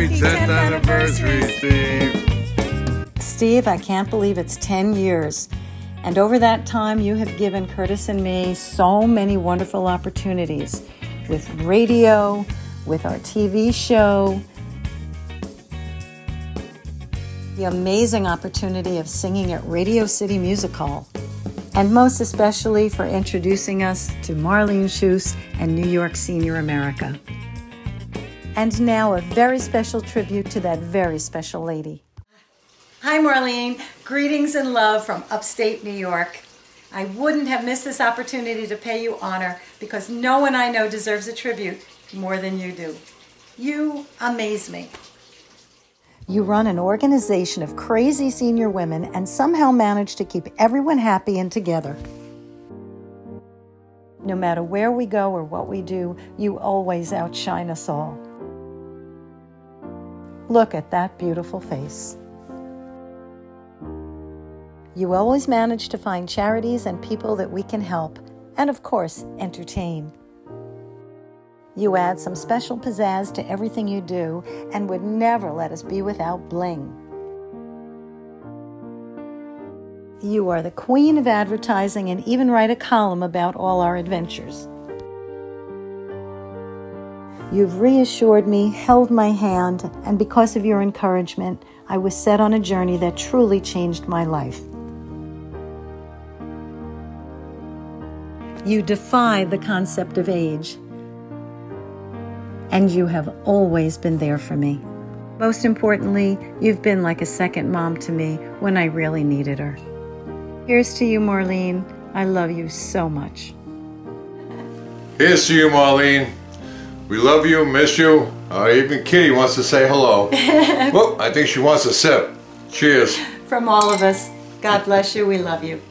Happy 10th anniversary, Steve. Steve, I can't believe it's 10 years. And over that time, you have given Curtis and me so many wonderful opportunities with radio, with our TV show, the amazing opportunity of singing at Radio City Music Hall, and most especially for introducing us to Marleen Schuss and New York Senior America. And now a very special tribute to that very special lady. Hi, Marleen. Greetings and love from upstate New York. I wouldn't have missed this opportunity to pay you honor because no one I know deserves a tribute more than you do. You amaze me. You run an organization of crazy senior women and somehow manage to keep everyone happy and together. No matter where we go or what we do, you always outshine us all. Look at that beautiful face. You always manage to find charities and people that we can help, and of course, entertain. You add some special pizzazz to everything you do and would never let us be without bling. You are the queen of advertising and even write a column about all our adventures. You've reassured me, held my hand, and because of your encouragement, I was set on a journey that truly changed my life. You defy the concept of age, and you have always been there for me. Most importantly, you've been like a second mom to me when I really needed her. Here's to you, Marleen. I love you so much. Here's to you, Marleen. We love you, miss you. Uh, even Kitty wants to say hello. well, I think she wants a sip. Cheers. From all of us, God bless you. We love you.